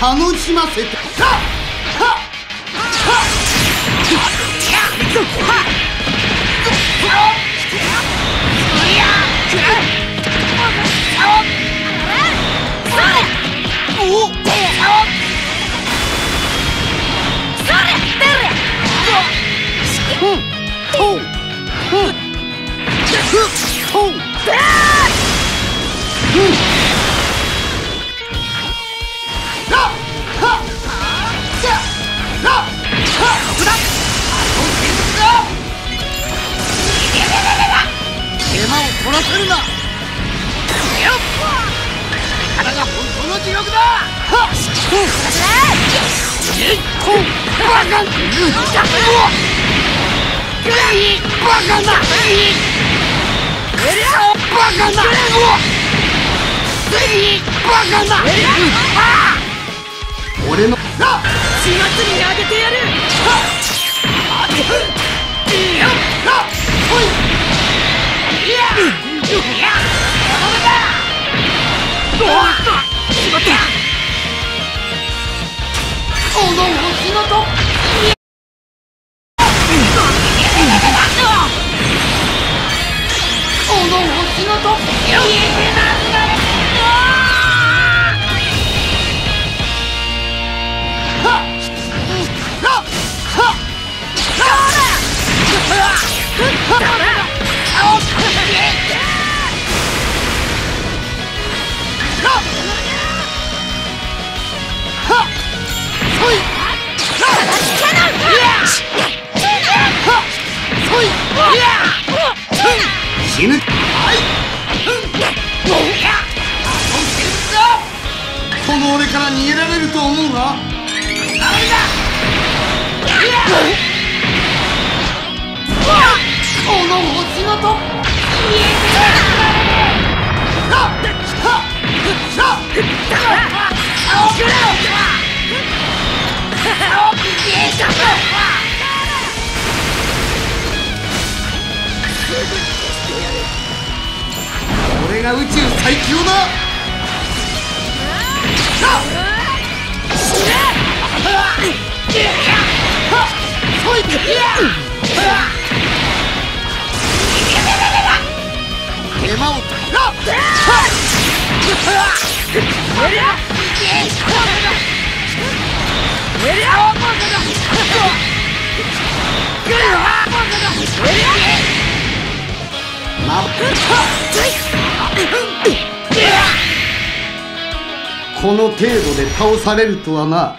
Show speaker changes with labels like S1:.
S1: 楽しませてはっはっは手間を取らせるなよっこれからが本当の地獄だはっバカバカなバカなバカな俺のな
S2: にあげてやる
S1: やなおしまったこの星のとこの星のと死ぬ。が宇宙最強だ。手間をこの程度で倒されるとはな。